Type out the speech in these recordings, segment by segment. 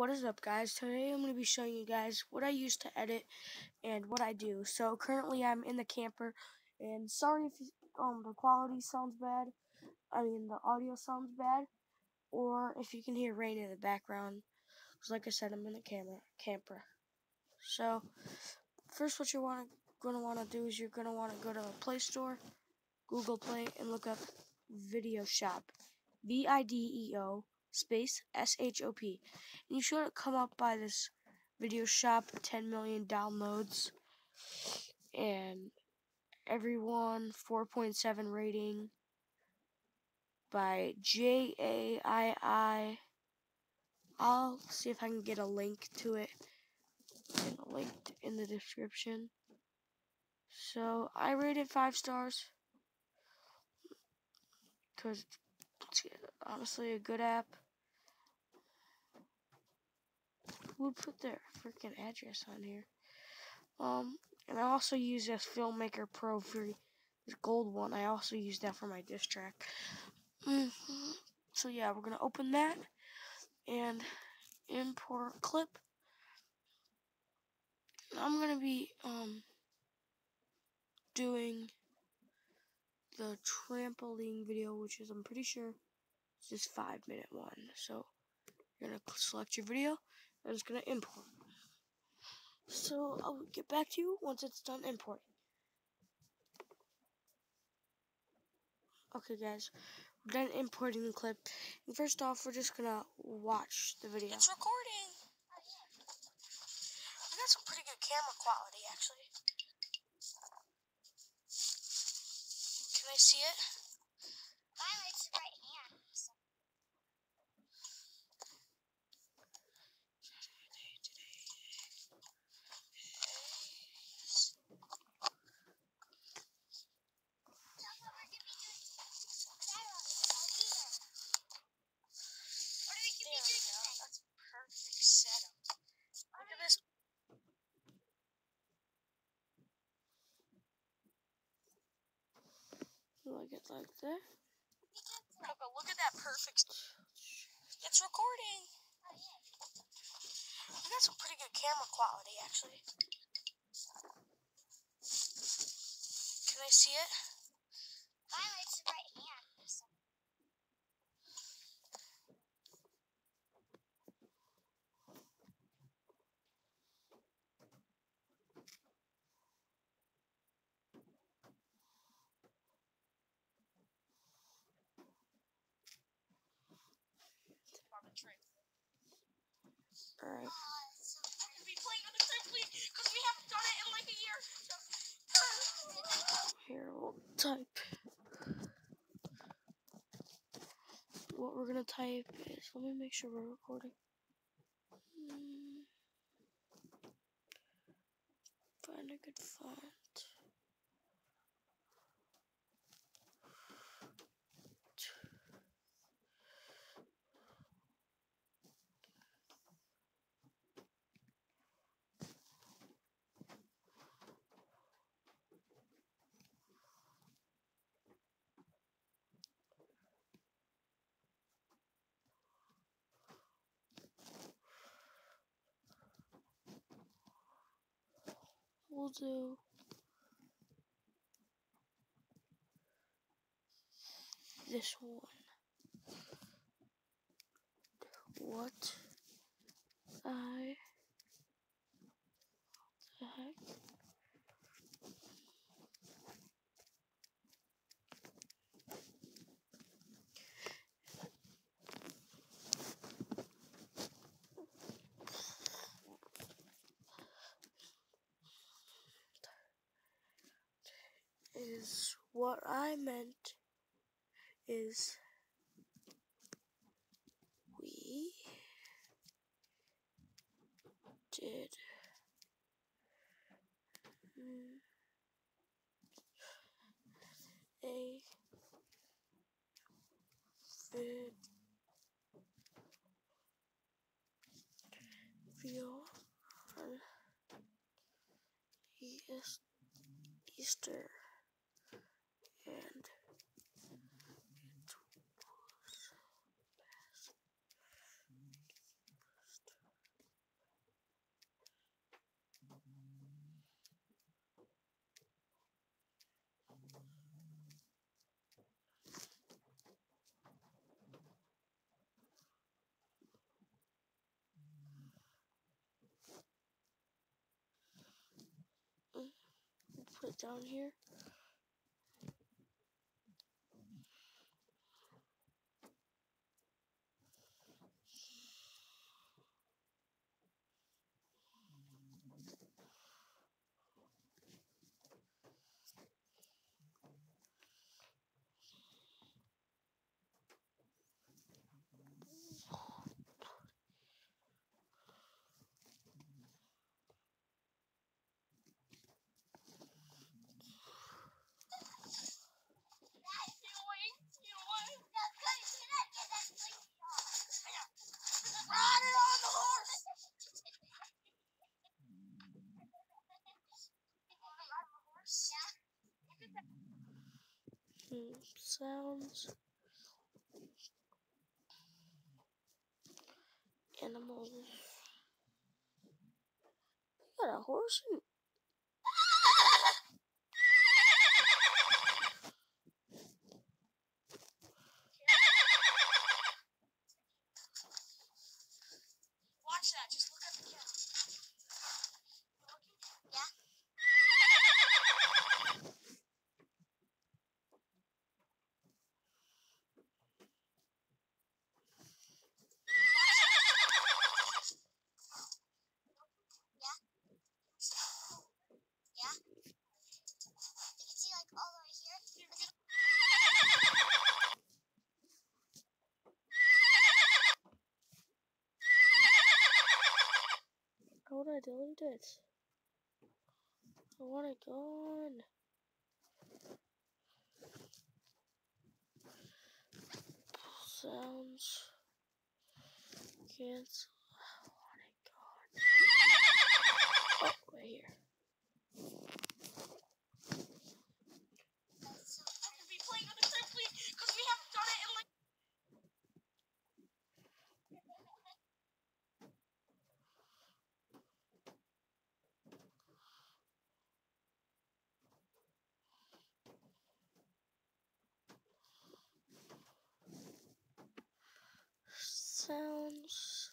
What is up guys? Today I'm going to be showing you guys what I use to edit and what I do. So currently I'm in the camper and sorry if um the quality sounds bad. I mean the audio sounds bad or if you can hear rain in the background. Cuz like I said I'm in the camera camper. So first what you're want going to want to do is you're going to want to go to the Play Store, Google Play and look up Video Shop. V I D E O space S H O P. And you should come up by this video shop 10 million downloads and everyone 4.7 rating by J A I I. I'll see if I can get a link to it and a link in the description. So I rated five stars because it's honestly a good app. Would put their freaking address on here? Um, and I also use this Filmmaker Pro for this gold one. I also use that for my diss track. Mm -hmm. So yeah, we're gonna open that and import clip. I'm gonna be um doing the trampoline video, which is, I'm pretty sure, it's this five minute one. So you're going to select your video and it's going to import. So I'll get back to you once it's done importing. Okay guys, we're done importing the clip. And first off, we're just gonna watch the video. It's recording. We got some pretty good camera quality actually. Can I see it? Violet's right hand. That's perfect setup. Look at this Like it like that. Coco, look at that perfect. It's recording. We got some pretty good camera quality, actually. Can I see it? Violet's right hand. Alright. We'll be playing on the trampoline because we haven't done it in like a year. So. Here, we'll type. What we're gonna type is, let me make sure we're recording. Hmm. Find a good font. We'll do this one. What I the heck? Is what I meant is we did a video on Easter and. Put down here. sounds. Animals. We got a horse and Delete it. I want it gone. Sounds. Cancel. sounds.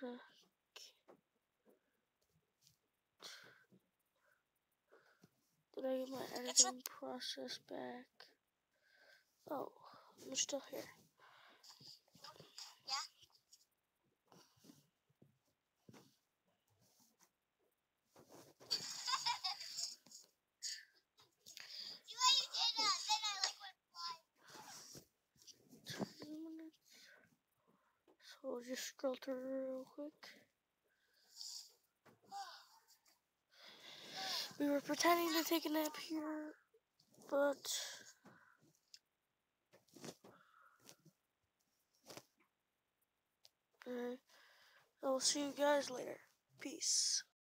check. Did I get my editing process back? Oh, I'm still here. So we'll just scroll through real quick. We were pretending to take a nap here, but Alright. I will see you guys later. Peace.